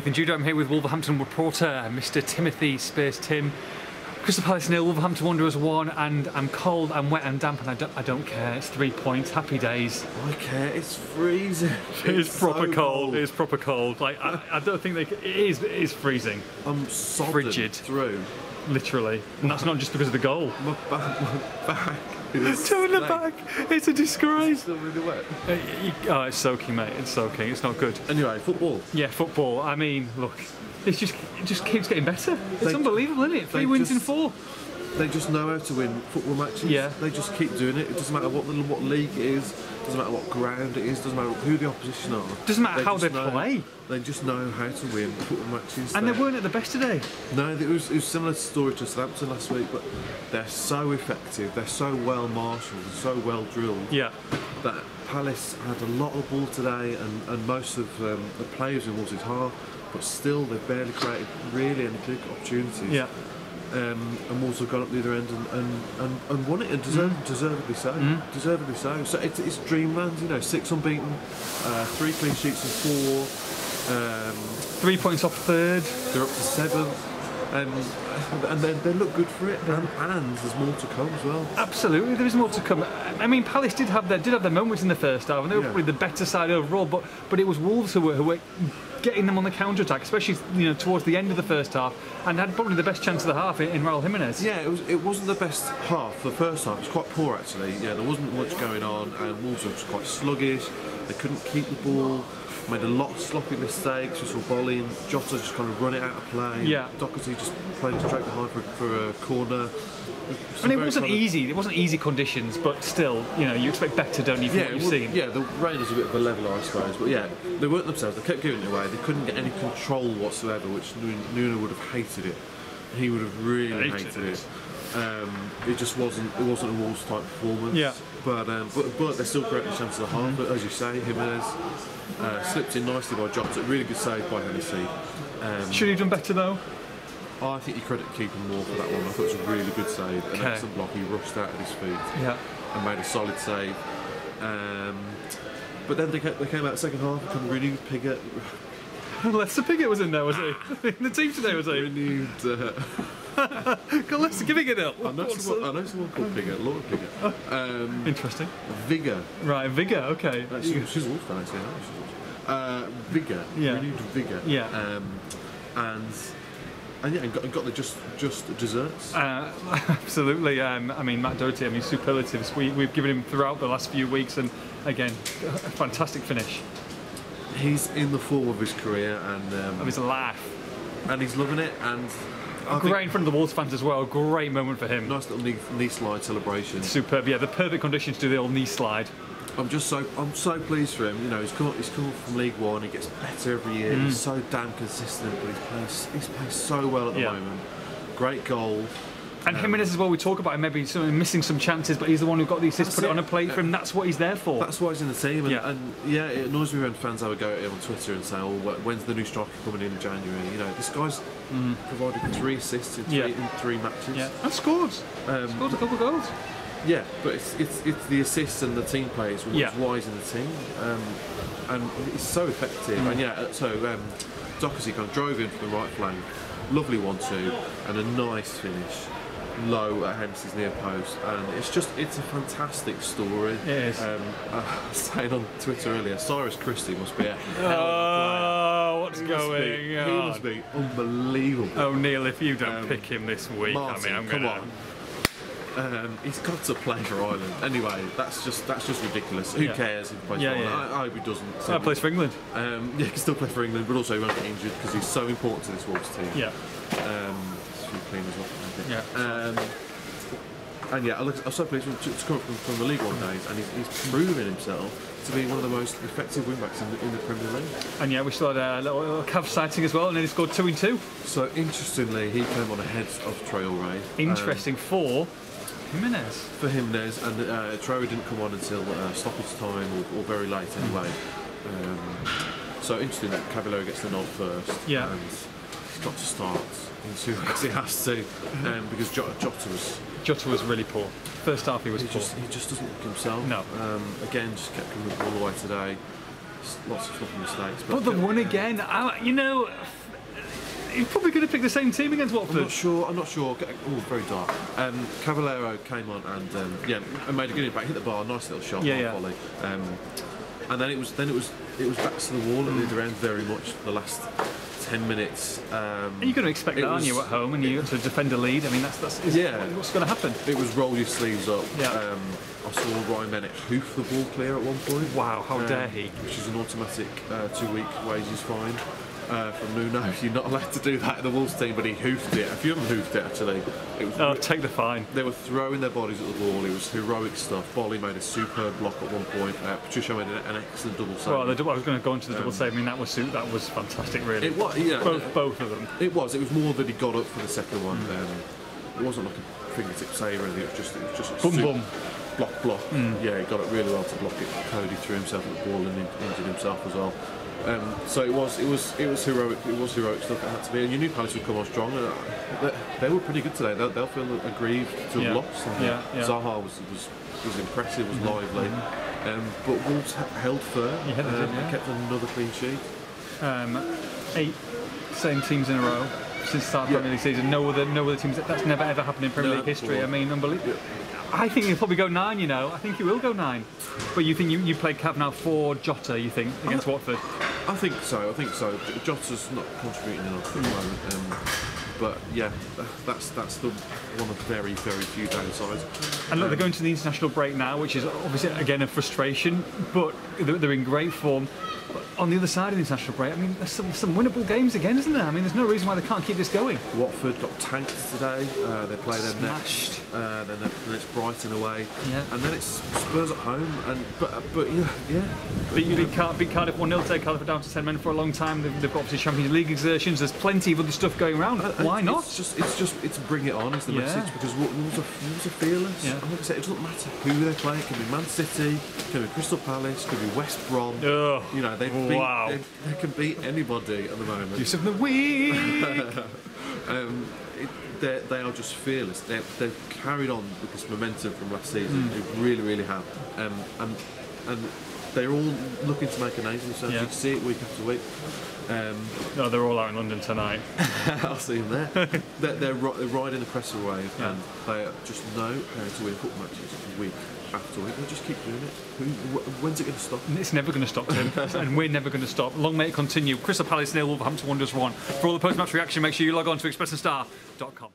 Nathan Judah. I'm here with Wolverhampton reporter, Mr. Timothy Spiers Tim. Crystal Palace nil, Wolverhampton Wanderers one, and I'm cold, I'm wet, and damp, and I don't, I don't care. It's three points. Happy days. I care. It's freezing. It's, proper so cold. It's proper cold. Like I, I don't think they. It is. It is freezing, I'm sodden frigid. through. Literally, and that's not just because of the goal. My back, my back is Turn the like, back. It's a disgrace. Still really wet. Uh, you- Oh, it's soaking, mate. It's soaking. It's not good. Anyway, football. Yeah, football. I mean, look, it's just it just keeps getting better. It's They- unbelievable, isn't it? Three they wins in four. They just know how to win football matches. Yeah. They just keep doing it. It doesn't matter what the, what league it is. Doesn't matter what ground it is. Doesn't matter who the opposition are. Doesn't matter how they know- play. They just know how to win football matches. And they weren't at the best today. No, it was, it was similar story to Southampton last week, but they're so effective. They're so well marshalled. So well drilled. Yeah. that Palace had a lot of ball today and, and most of um, the players in Wolves' half, but still they've barely created really any big opportunities. Yeah. Um, and Wolves have gone up the other end and, and, and, and won it, and deserved, Mm. deservedly so. Deservedly so. So it's, it's dreamland, you know, six unbeaten, uh, three clean sheets and four. Um, Three points off third. they're up to seventh. Um, and they, they look good for it, and, and there's more to come as well. Absolutely, there is more to come. I mean, Palace did have their did have their moments in the first half, and they were Yeah. probably the better side overall. But but it was Wolves who were who were getting them on the counter attack, especially you know towards the end of the first half, and had probably the best chance of the half in, in Raul Jimenez. Yeah, it was. Wasn't the best half. The first half it was quite poor actually. Yeah, there wasn't much going on, and Wolves were quite sluggish. They couldn't keep the ball. Made a lot of sloppy mistakes. Just and Jota just kind of run it out of play. Yeah. Doherty just played straight behind for, for a corner. And it wasn't easy. It wasn't easy conditions, but still, you know, you expect better, don't you, from Yeah, what you've was- seen? yeah. The a bit of a level, I suppose. But yeah, they weren't themselves. They kept giving it away. They couldn't get any control whatsoever, which Nu- Nuno would have hated it. He would have really Hated hated, it. it. Um, it just wasn't. It wasn't a Wolves type performance. Yeah. But um, but, but they're still created a chance of the half. But as you say, Jimenez uh, slipped in nicely by Jota. Really good save by Hennessey. Um, Should he have done better though? I think you credit the keeper more for that one. I thought it was a really good save. An Okay. excellent block. He rushed out at his feet Yeah. and made a solid save. Um, but then they, they came out second half, become renewed Piggott, Lester Piggott was in there, was he? in the team today, was he? renewed. Uh, Got Lester giving it up. I, know someone, I know someone called Piggott, Laura Piggott. Um, Interesting. Vigor. Right, Vigor. Okay. Uh, she, she's a Wolf fan, actually. I know she's a Wolf. Uh, Vigor. Yeah. Renewed Vigor. Yeah. Um, and and yeah, and got, got the just just desserts. Uh, absolutely. Um, I mean, Matt Doherty. I mean, superlatives. We, we've given him throughout the last few weeks, and again, a fantastic finish He's in the form of his career, and of um, his life. and he's loving it. And I think Great in front of the Wolves fans as well. Great moment for him. nice little knee, knee slide celebration. Superb. Yeah, the perfect conditions to do the old knee slide. I'm just so I'm so pleased for him. You know, he's come he's come from League One. He gets better every year. He's mm. so damn consistent, but he's playing he's playing so well at the Yeah. moment. Great goal. And Jimenez as well. We talk about him maybe missing some chances, but he's the one who got the assist, put it it. on a plate for him. That's what he's there for. That's why he's in the team. And Yeah. and yeah it annoys me when fans have a go at him on Twitter and say, "Oh, when's the new striker coming in in January?" You know, this guy's provided three assists in three, Yeah. in three matches. yeah, and scored. Um, Scored a couple of goals. Yeah, but it's, it's it's the assists and the team plays which Yeah. is why he's in the team, um, and it's so effective. Mm. And yeah, uh, so um, Doherty kind of drove in from the right flank, lovely one-two, and a nice finish, low at Hennessey's near post, and it's just it's a fantastic story. It is. Um, I was saying on Twitter earlier, Cyrus Christie must be a hell of a Oh, what's. He must be- going He must be unbelievable. Oh, Neil, if you don't Um, pick him this week, Martin, I mean, I'm come gonna. on. Um, he's got to play for Ireland. Anyway, that's just that's just ridiculous. Who Yeah. cares if he plays Yeah, for yeah, Ireland? I, I hope he doesn't. So, plays for England. um, yeah, he can still play for England, but also he won't get injured because he's so important to this Wolves team. Yeah, Um, clean as well. Yeah. Um, and yeah, I look, I'm so pleased to, to come from, from the League One days, and he's, he's proven himself to be one of the most effective wingbacks in the, in the Premier League. And yeah, we still had a little, little Cav sighting as well, and then he scored two in two. So interestingly, he came on ahead of Traore. Interesting for Jimenez. for Jimenez, and uh, Traore didn't come on until uh, stoppage time or, or very late anyway. Um, so interesting that Cavaleiro gets the nod first. Yeah. And got to start in two has to, um, because Jota, Jota was Jota was really poor. First half he was he poor. just he just doesn't look himself. No. Um, again, just kept coming all the way today. lots of sloppy mistakes. But they one again. I, you know, you're probably going to pick the same team against Watford. I'm not sure. I'm not sure. Oh, very dark. Um, Cavaleiro came on and um, yeah, and made a good impact. Hit the bar, nice little shot, Yeah, half yeah. volley. Um, and then it was then it was it was back to the wall at the other end very much. The last ten minutes. Um, And you're going to expect that, aren't you, at home, and you to defend a lead. I mean, that's that's is Yeah. what's going to happen. it was roll your sleeves up. Yeah. Um, I saw Ryan Bennett hoof the ball clear at one point. Wow, how Um, dare he? Which is an automatic uh, two-week wages fine uh, from Nuno. You're not allowed to do that in the Wolves team, but he hoofed it. If you haven't hoofed it, actually, it was. Oh, take the fine. They were throwing their bodies at the wall. It was heroic stuff. Boly made a superb block at one point. Uh, Patrício made an, an excellent double save. Well, the, I was going to go into the double save. I mean, that was that was fantastic, really. it was, yeah, both both of them. it was. It was more that he got up for the second one. Um, it wasn't like a fingertip save or anything. It was just, it was just a Boom, boom. block, block. Yeah, he got it really well to block it. Coady threw himself at the ball and injured himself as well. Um, so it was, it was, it was heroic. It was heroic stuff. It had to be. And you knew Palace would come on strong. And uh, they, they were pretty good today. They'll, they'll feel aggrieved to have Yeah. lost. Yeah, yeah. Zaha was was was impressive. Was lively. Um, but Wolves held firm. Yeah, they did, um, yeah. Kept another clean sheet. Um, eight same teams in a row since the start of Yeah. Premier League season. No other no other teams. That's never ever happened in Premier No, League history. I mean, unbelievable. I think he'll probably go nine. You know, I think he will go nine. But you think you, you played now for Jota? You think against Watford? I think so. I think so. Jota's not contributing enough at the moment. Um, but yeah, that's that's the one of very very few downsides. And look, they're going to the international break now, which is obviously again a frustration. But they're, they're in great form. But on the other side of the international break, I mean, there's some, some winnable games again, isn't there? I mean, there's no reason why they can't keep this going. Watford got tanked today. Uh, they play them Smashed. next. Uh, then, then it's Brighton away. Yeah. And then it's Spurs at home. And but but yeah yeah. Beat, beat, Car- beat Cardiff 1 0 today. Cardiff are down to 10 men for a long time. They've, they've got obviously Champions League exertions. There's plenty of other stuff going around. And- and Why not? It's just, it's just, it's bring it on is the Yeah. message because Wolves are, Wolves are fearless. Yeah. And like I said, it doesn't matter who they play. It can be Man City, it can be Crystal Palace, it can be West Brom. Ugh. You know, they beat, Wow. they, they can beat anybody at the moment. Use of the week. Um, it, they are just fearless. They're, they've carried on with this momentum from last season. Mm. They really, really have. Um, and and they're all looking to make a name for themselves. Yeah. You can see it week after week. Um, no, they're all out in London tonight. I'll see them there. they're, they're, ri- they're riding the Cressel wave, Yeah. and they just know how to win football matches week after week. They just keep doing it. When's it going to stop? It's never going to stop, Tim, and we're never going to stop. Long may it continue. Crystal Palace nil, Wolverhampton Wanderers one. For all the post-match reaction, make sure you log on to expressandstar.com.